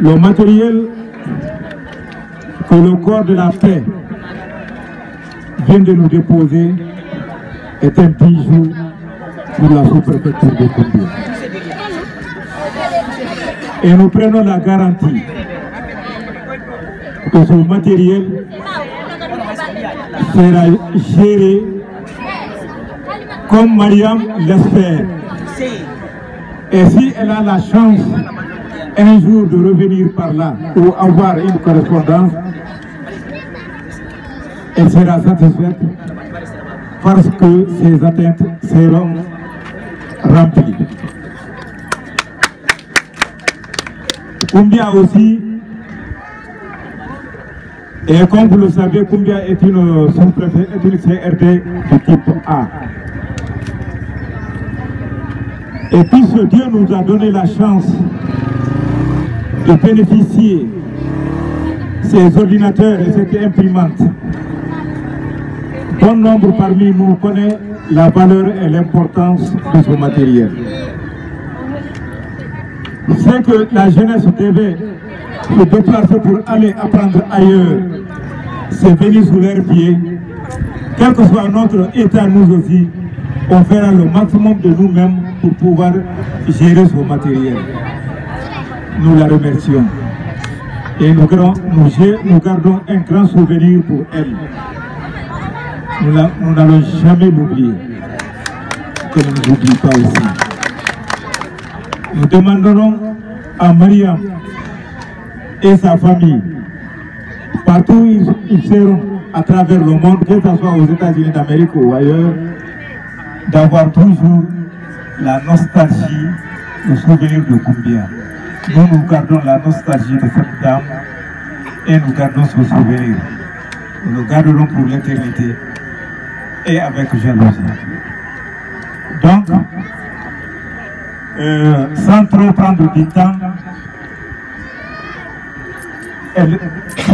Le matériel que le corps de la paix vient de nous déposer est un bijou pour la sous-préfecture de Koumbia. Et nous prenons la garantie que ce matériel sera géré comme Mariam l'espère. Et si elle a la chance un jour de revenir par là ou avoir une correspondance, elle sera satisfaite parce que ses atteintes seront remplies. Combien aussi, et comme vous le savez, Combien est une sous-préfet, est une CRD de type A. Et puisque Dieu nous a donné la chance de bénéficier ces ordinateurs et cette imprimante, bon nombre parmi nous connaît la valeur et l'importance de ce matériel. C'est que la jeunesse devait se déplacer pour aller apprendre ailleurs, c'est venir sous leurs pieds. Quel que soit notre état, nous aussi, on fera le maximum de nous-mêmes pouvoir gérer ce matériel. Nous la remercions. Et nous, nous gardons un grand souvenir pour elle. Nous n'allons jamais l'oublier. Que nous ne pas aussi. Nous demanderons à Mariam et sa famille, partout où ils seront à travers le monde, que ce soit aux États-Unis d'Amérique ou ailleurs, d'avoir toujours la nostalgie, le souvenir de Koumbia. Nous, nous gardons la nostalgie de cette dame et nous gardons ce souvenir. Nous le garderons pour l'éternité et avec jalousie. Donc, euh, sans trop prendre du temps, elle,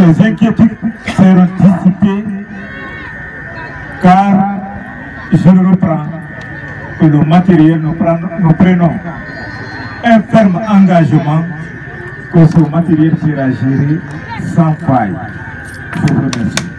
les inquiétudes seront dissipées car, je le reprends, que le matériel, nous, nous prenons un ferme engagement que ce matériel sera géré sans faille. Je vous remercie.